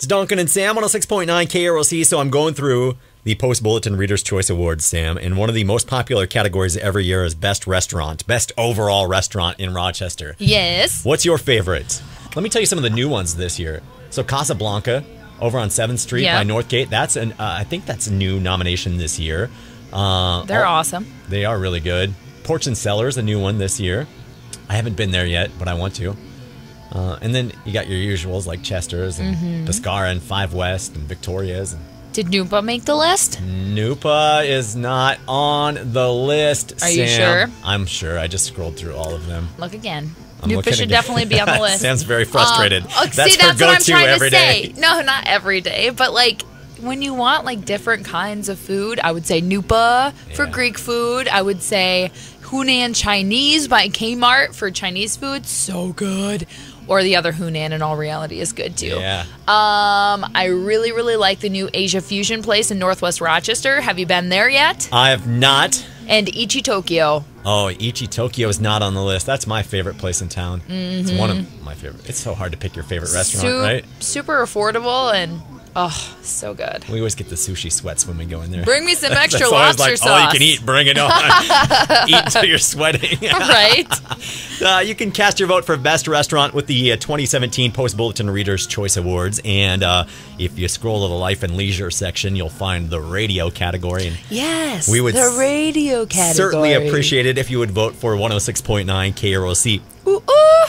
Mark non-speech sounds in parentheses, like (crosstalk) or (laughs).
It's Duncan and Sam, 106.9 KROC. So I'm going through the Post Bulletin Reader's Choice Awards, Sam, and one of the most popular categories every year is Best Restaurant, Best Overall Restaurant in Rochester. Yes. What's your favorite? Let me tell you some of the new ones this year. So Casablanca over on 7th Street by Northgate, that's an, uh, I think that's a new nomination this year. Uh, They're all- awesome. They are really good. Porch and Cellars, a new one this year. I haven't been there yet, but I want to. Uh, and then you got your usuals like Chester's and Mm-hmm. Pescara and Five West and Victoria's. And Did Nupa make the list? Nupa is not on the list. Are you sure? I'm sure. I just scrolled through all of them. Look again. I'm Nupa should definitely be on the (laughs) list. Sam's very frustrated. Um, oh, that's see, that's what I'm trying every to say. day. No, not every day, but like when you want like different kinds of food, I would say Nupa for Yeah. Greek food. I would say Hunan Chinese by Kmart for Chinese food. So good. Or the other Hunan in all reality is good too. Yeah. Um, I really, really like the new Asia Fusion place in Northwest Rochester. Have you been there yet? I have not. And Ichi Tokyo. Oh, Ichi Tokyo is not on the list. That's my favorite place in town. It's one Mm-hmm. of my favorite. It's so hard to pick your favorite restaurant, Su- right? Super affordable and oh, so good. We always get the sushi sweats when we go in there. Bring me some (laughs) extra That's lobster like, sauce. all you can eat, bring it on. (laughs) eat until you're sweating. (laughs) right? Uh, you can cast your vote for best restaurant with the uh, 2017 Post Bulletin Readers Choice Awards, and uh, if you scroll to the Life and Leisure section, you'll find the radio category. And Yes. We would the radio category. certainly appreciate it if you would vote for 106.9 KROC. Ooh, ooh.